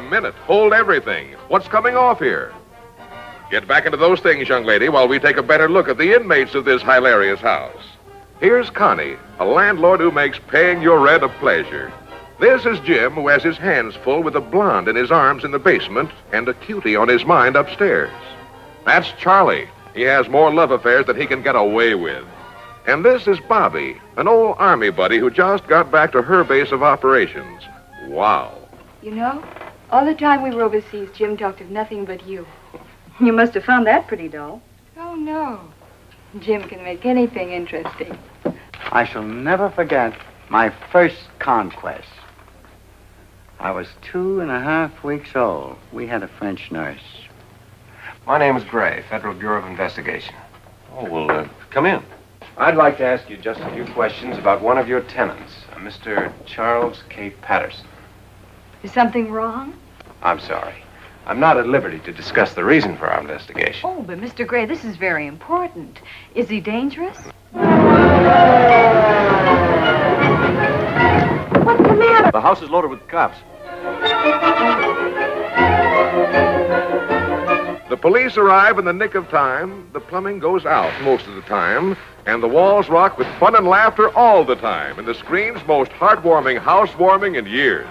it, hold everything. What's coming off here? Get back into those things, young lady, while we take a better look at the inmates of this hilarious house. Here's Connie, a landlord who makes paying your rent a pleasure. This is Jim, who has his hands full with a blonde in his arms in the basement and a cutie on his mind upstairs. That's Charlie. He has more love affairs than he can get away with. And this is Bobby, an old army buddy who just got back to her base of operations. Wow. You know, all the time we were overseas, Jim talked of nothing but you. You must have found that pretty dull. Oh, no. Jim can make anything interesting. I shall never forget my first conquest. I was two and a half weeks old. We had a French nurse. My name is Gray, Federal Bureau of Investigation. Oh, well, uh, come in. I'd like to ask you just a few questions about one of your tenants, a Mr. Charles K. Patterson. Is something wrong? I'm sorry. I'm not at liberty to discuss the reason for our investigation. Oh, but Mr. Gray, this is very important. Is he dangerous? What's the matter? The house is loaded with cops. The police arrive in the nick of time, the plumbing goes out most of the time, and the walls rock with fun and laughter all the time in the screen's most heartwarming housewarming in years.